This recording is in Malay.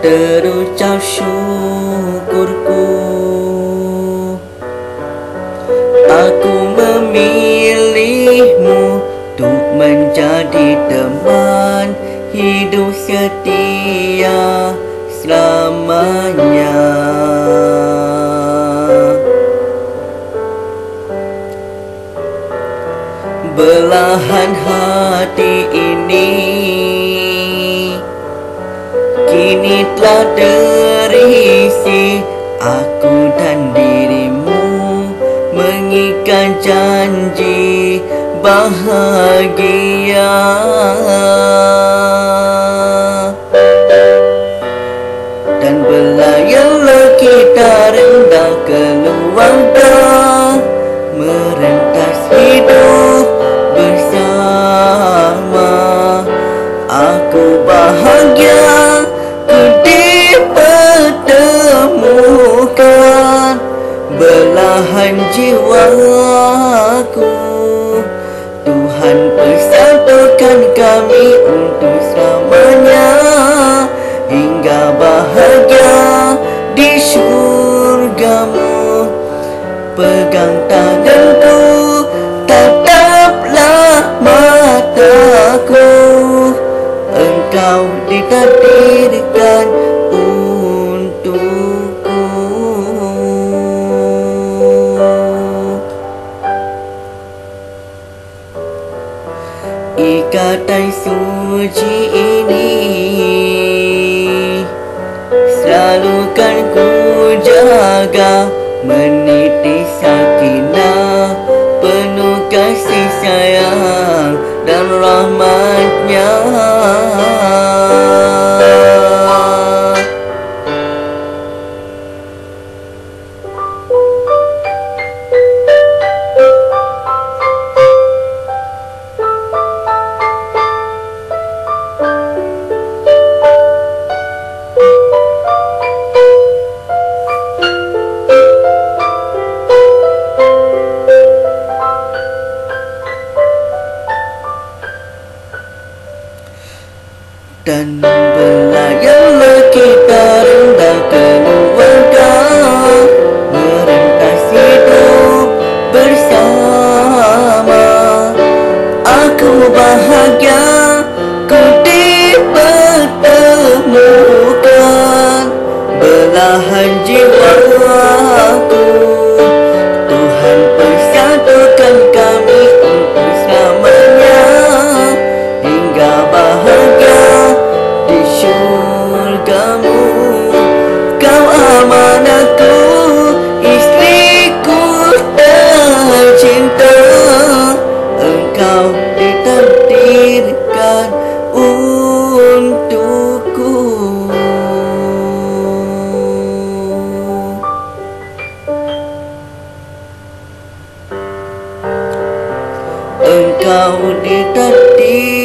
terucap syukurku. Aku memilihmu untuk menjadi teman hidup setia selamanya. Belahan hati ini telah terisi Aku dan dirimu Mengikat janji bahagia. Dan belayarlah kita rendah keluarga Merentas hidup bersama. Aku bahagia ku Belahan jiwaku. Tuhan persatukan kami untuk selamanya. Hingga bahagia di syurgamu. Pegang tanganku Tataplah mataku. Engkau ditakdirkan Ikatan suci ini. Selalu kan ku jaga Meniti Dan belayarlah kita rendah Engkau ditakdirkan